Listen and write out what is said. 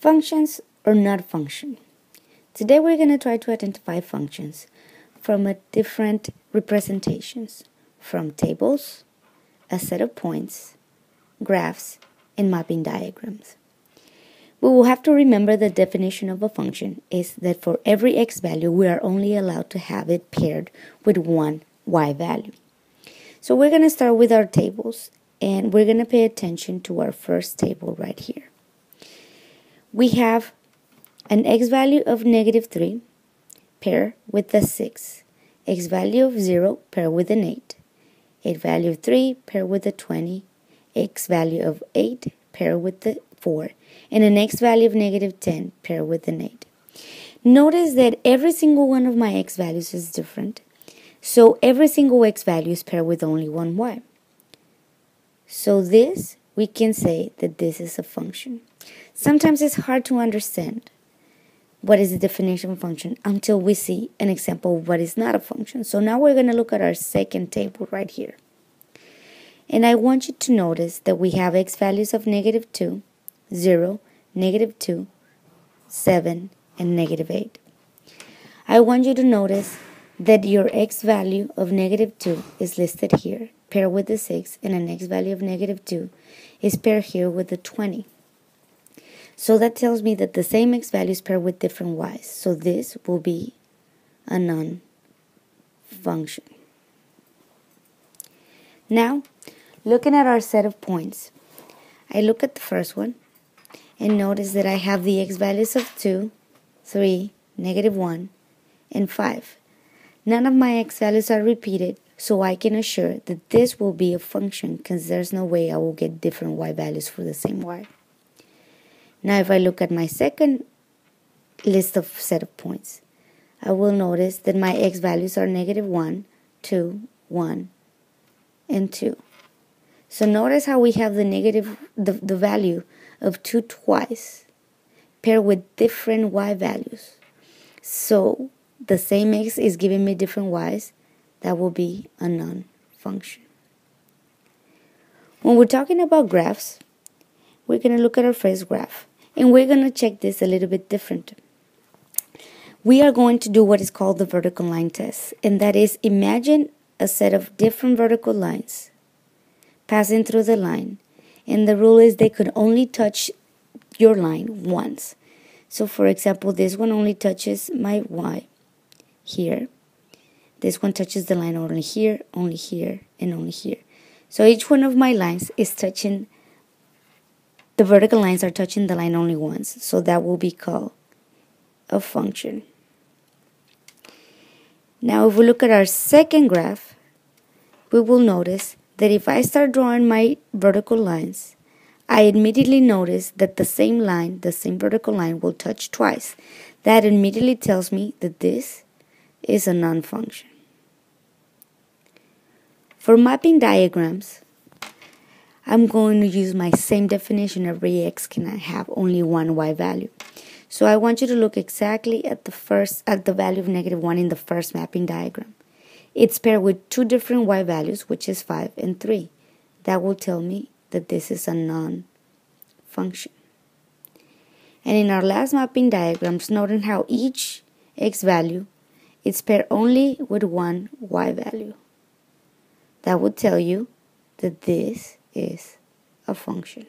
Functions or not function. Today we're going to try to identify functions from a different representations from tables, a set of points, graphs, and mapping diagrams. We will have to remember the definition of a function is that for every x value we are only allowed to have it paired with one y value. So we're going to start with our tables and we're going to pay attention to our first table right here we have an x value of negative 3 pair with the 6, x value of 0 pair with an 8, 8 value of 3 pair with the 20, x value of 8 pair with the 4, and an x value of negative 10 pair with an 8. Notice that every single one of my x values is different, so every single x value is paired with only one y. So this, we can say that this is a function. Sometimes it's hard to understand what is the definition of function until we see an example of what is not a function. So now we're going to look at our second table right here. And I want you to notice that we have x values of negative 2, 0, negative 2, 7, and negative 8. I want you to notice that your x value of negative 2 is listed here, paired with the 6, and an x value of negative 2 is paired here with the 20. So that tells me that the same x values pair with different y's. So this will be a non-function. Now, looking at our set of points, I look at the first one and notice that I have the x values of 2, 3, negative 1, and 5. None of my x values are repeated, so I can assure that this will be a function because there's no way I will get different y values for the same y. Now if I look at my second list of set of points, I will notice that my x values are negative 1, 2, 1, and 2. So notice how we have the negative, the, the value of 2 twice paired with different y values. So the same x is giving me different y's. That will be a non-function. When we're talking about graphs, we're going to look at our first graph. And we're going to check this a little bit different. We are going to do what is called the vertical line test. And that is imagine a set of different vertical lines passing through the line. And the rule is they could only touch your line once. So for example, this one only touches my Y here. This one touches the line only here, only here, and only here. So each one of my lines is touching the vertical lines are touching the line only once, so that will be called a function. Now if we look at our second graph, we will notice that if I start drawing my vertical lines, I immediately notice that the same line, the same vertical line will touch twice. That immediately tells me that this is a non-function. For mapping diagrams, I'm going to use my same definition every x can have only one y value. So I want you to look exactly at the first at the value of negative 1 in the first mapping diagram. It's paired with two different y values, which is 5 and 3. That will tell me that this is a non-function. And in our last mapping diagrams, noting how each x value is paired only with one y value. That would tell you that this is a function.